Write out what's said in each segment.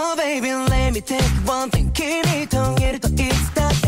Oh baby let me take one thing. 君といるといつだって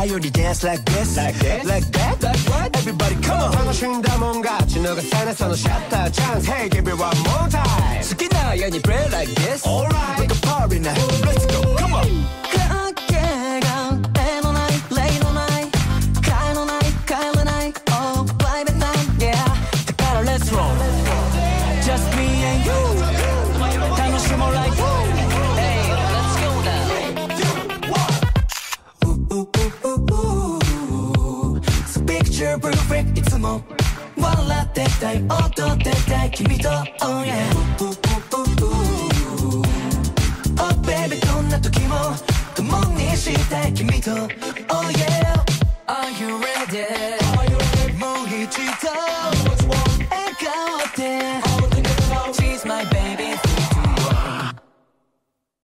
好きなように dance like this like that like that everybody come on 楽しんだもん勝ち逃さないそのシャッターチャンス Hey give it one more time 好きなように play like this Alright Like a party now let's go come on 中プルフェいつも笑ってたい踊ってたい君と Oh yeah Oh baby どんな時も共にしたい君と Oh yeah Are you ready? Are you ready? もう一度